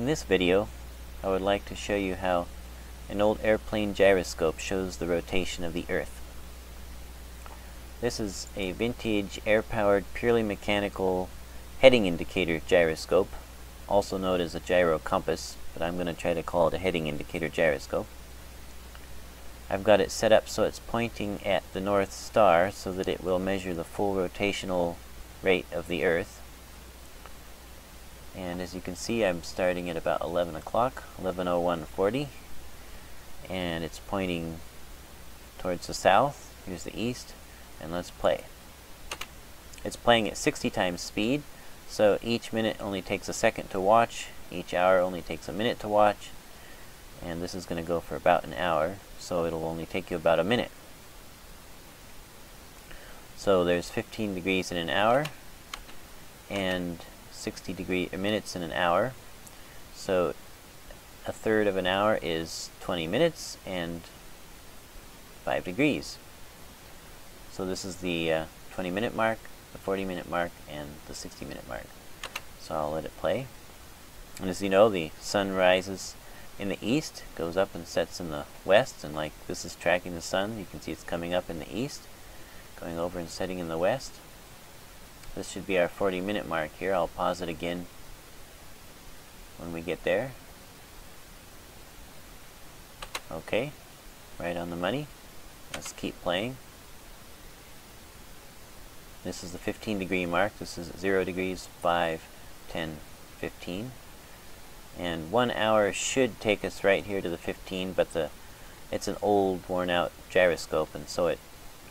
In this video, I would like to show you how an old airplane gyroscope shows the rotation of the Earth. This is a vintage air-powered purely mechanical heading indicator gyroscope, also known as a gyro compass, but I'm going to try to call it a heading indicator gyroscope. I've got it set up so it's pointing at the North Star so that it will measure the full rotational rate of the Earth. And as you can see, I'm starting at about 11 o'clock, 11.01.40, and it's pointing towards the south. Here's the east, and let's play. It's playing at 60 times speed, so each minute only takes a second to watch, each hour only takes a minute to watch, and this is going to go for about an hour. So it'll only take you about a minute. So there's 15 degrees in an hour. And 60 degree minutes in an hour. So a third of an hour is 20 minutes and 5 degrees. So this is the uh, 20 minute mark the 40 minute mark and the 60 minute mark. So I'll let it play. And as you know the sun rises in the east, goes up and sets in the west, and like this is tracking the sun, you can see it's coming up in the east, going over and setting in the west. This should be our 40 minute mark here. I'll pause it again when we get there. Okay, right on the money. Let's keep playing. This is the 15 degree mark. This is 0 degrees, 5, 10, 15 and one hour should take us right here to the 15 but the it's an old worn out gyroscope and so it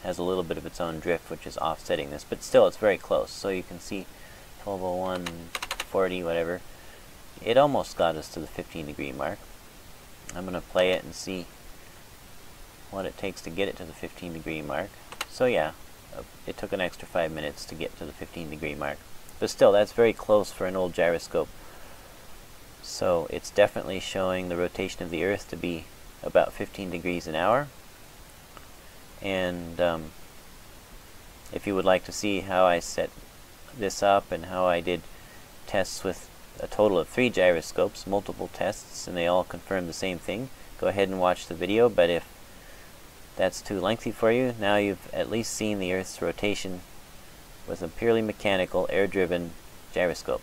has a little bit of its own drift which is offsetting this but still it's very close. So you can see 1201 40 whatever. It almost got us to the 15 degree mark. I'm gonna play it and see what it takes to get it to the 15 degree mark. So yeah it took an extra five minutes to get to the 15 degree mark. But still that's very close for an old gyroscope. So it's definitely showing the rotation of the Earth to be about 15 degrees an hour. And um, if you would like to see how I set this up and how I did tests with a total of three gyroscopes, multiple tests, and they all confirm the same thing, go ahead and watch the video. But if that's too lengthy for you, now you've at least seen the Earth's rotation with a purely mechanical, air-driven gyroscope.